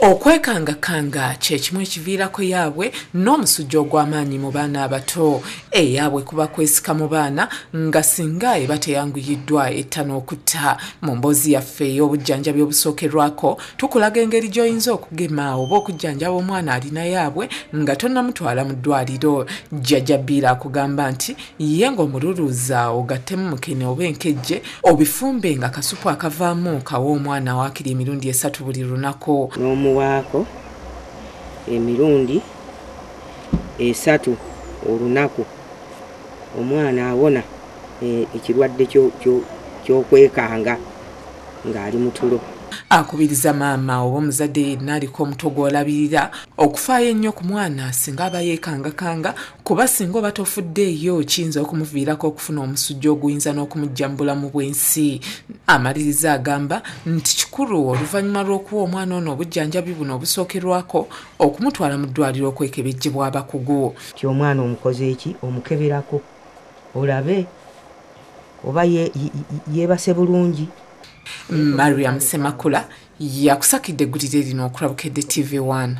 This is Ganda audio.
okwekangakanga kyekimu ekiviirako yaabwe n'omusujja ogw'amaanyi mu baana abato. Eyaabwe kuba kwesika mu baana nga singa eba teyanguyiddwa etta n'okutta. Mu mboozi yaffe ey'obujjanjabi obusookerwako tukulaga engeri gy'oyinza okugema oba okujjanjaba omwana alina yaabwe nga tonnamutwala mu ddwaliro. Jjajja bbiira akugamba nti ye ng'omululuuza ogattemu mukene oba enkejje obifumbe nga kasupu akavaamu kawa omwana waakiri emirundi esatu buli lunaku n'omuwaako emirundi esatu olunaku omwana awona eh, ekirwadde kyo- kyo- kyokwekanga ng'ali mu tulo akubiriza maama oba omuzadde yenna aliko omuto gw'olabirira. Okufaayo ennyo ku mwana singa aba yeekangakanga kuba singa oba tofuddeeyo kiyinza okumuviirako okufuna omusujja oguyinza n'okumujja mu bulamu bw'ensi. Amaliriza agamba nti kikulu oluvannyuma lw'okuwa omwana ono obujjanjabi buno obusookerwako okumutwala mu ddwaliro okwekebejjebwa abakugu. Ti omwana omukoze eki? Omukeberako? Olabe? Oba ye- ye- ye- yeebase bulungi mariam semakula yakusakidde eggulire lino okulabukedde tv 1